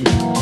Música